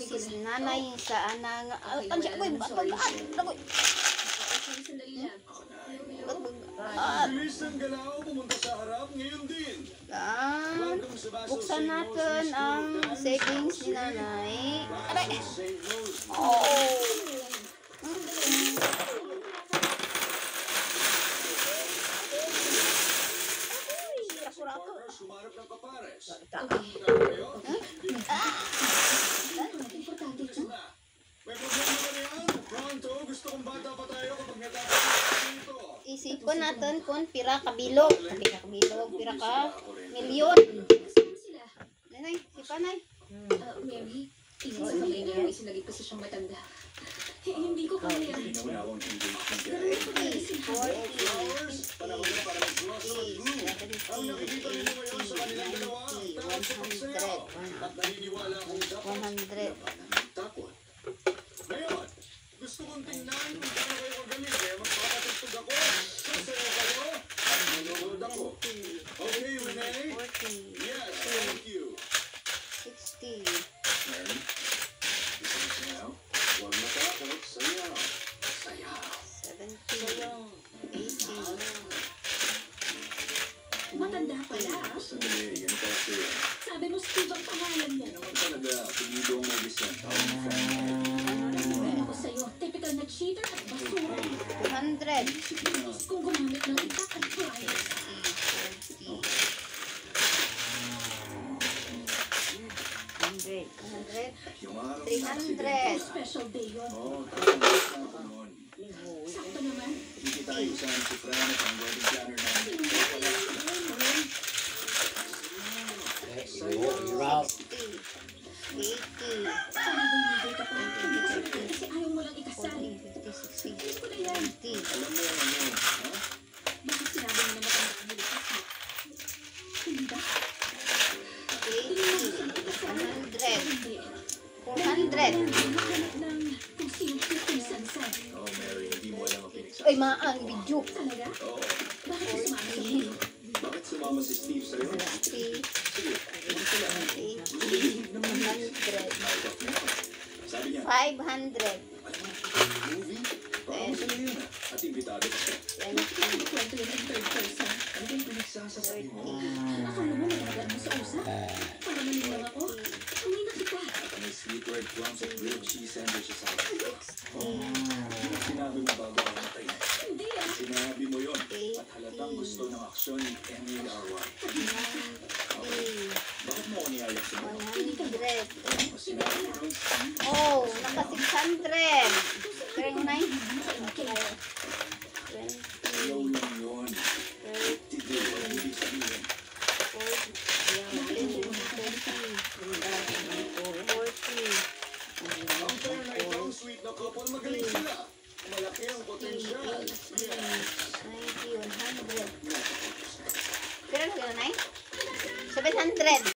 si nanay sa anang... Ah, tansya ko yung bagat. Nagoy. Sandali lang. Bagat. Bilis ng galaw pumunta sa harap ngayon din. Yan. Welcome sa Baso Buksan natin ang savings ni nanay. Aray! Oh! Humarap ng kapares. Okay. Kayo? Importante ito. Na. May problema ba yan? Bata pa tayo kapag natapos dito. Isipon natin kung pira ka bilog. Pira ka bilog, pira ka milyon. Nanay, si panay. Ah, Mary, tingin sa kamay na may sinagit pa sa siyang matanda. Eh, hindi ko kaya. Inaunawang engagement Forty, Panahon na para mag-gloss at glue. Ang nakikita ninyo ngayon sa kanilang dalawa, takot sa pagsayaw. At naniniwala kung dapat 100. takot. Ngayon, gusto kong tingnan kung paano kayo magaling. Kaya magpapatugtog ako, sasayaw kayo, at manonood ako. Okay, Renee? 40, Yes, thank you. 60, Mary, mo sayaw? Huwag matakot, sayaw. Sayaw. 70, 80, Matanda pala. Sandali, ganito kasi. Sabi mo, Steve ang pangalan mo. Yan naman talaga, pinido ang mag-isang taong Ano ako sa'yo? Cheater at basura. 200, Please, kung gumamit ng itak at pride. 40, 100, 100, Yung araw ng 300. Special day yun. Oo, ako noon. Sakto naman. Hindi tayo sa si Fran at ang wedding 400. Nakahanap ng kung sino kung san-san. Oh, Mary, hindi mo alam ang pinagsasabi. Ay, maang video. Talaga? Oo. Bakit sumama iyo? Bakit sumama si Steve sa'yo? 60, Sige, 80, 100, sabi niya, 500, movie? Kakamusta na yun? At imbitado ka siya. Bakit ka nagkwento yun in third person? Ano yung pinagsasasabi mo? Akala mo nagdagan mo sa usap? Para manilang ako? Hindi na kita. At may sweet red crumbs at grilled cheese sandwiches ako. Ano sinabi mo bago ako matay? Hindi ah. Sinabi mo yon at halatang gusto ng aksyon ni Emily Arwan. Bakit mo ako niyayak sa mga? 100. O sinabi mo nun, Oh, naka 600. Pero yung 9, ayaw 20, lang yun. 30, Hindi, wala hindi sabihin. 40, Ang pair na ito, ang sweet na couple, magaling sila. Malaki ang potensyal. Yes. 90, 100.